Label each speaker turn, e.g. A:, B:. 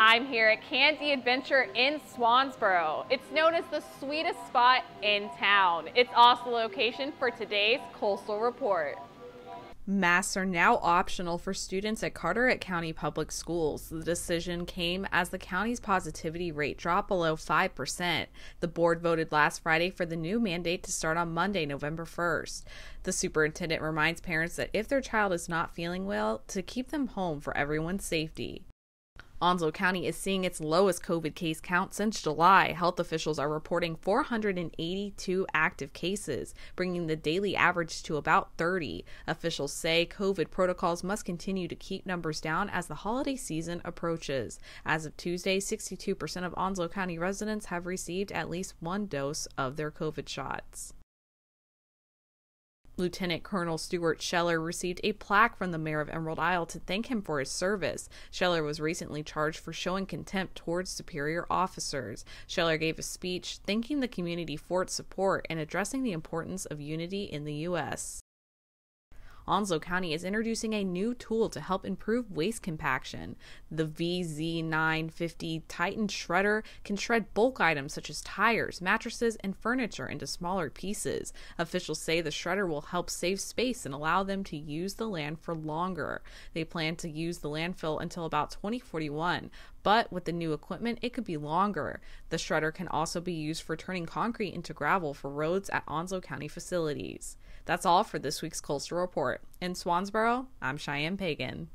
A: I'm here at Candy Adventure in Swansboro. It's known as the sweetest spot in town. It's also the location for today's Coastal Report.
B: Masks are now optional for students at Carteret County Public Schools. The decision came as the county's positivity rate dropped below 5%. The board voted last Friday for the new mandate to start on Monday, November 1st. The superintendent reminds parents that if their child is not feeling well, to keep them home for everyone's safety. Onslow County is seeing its lowest COVID case count since July. Health officials are reporting 482 active cases, bringing the daily average to about 30. Officials say COVID protocols must continue to keep numbers down as the holiday season approaches. As of Tuesday, 62% of Onslow County residents have received at least one dose of their COVID shots. Lieutenant Colonel Stuart Scheller received a plaque from the mayor of Emerald Isle to thank him for his service. Scheller was recently charged for showing contempt towards superior officers. Scheller gave a speech thanking the community for its support and addressing the importance of unity in the U.S. Onslow County is introducing a new tool to help improve waste compaction. The VZ950 Titan Shredder can shred bulk items such as tires, mattresses, and furniture into smaller pieces. Officials say the shredder will help save space and allow them to use the land for longer. They plan to use the landfill until about 2041, but with the new equipment, it could be longer. The shredder can also be used for turning concrete into gravel for roads at Onslow County facilities. That's all for this week's Coastal Report. In Swansboro, I'm Cheyenne Pagan.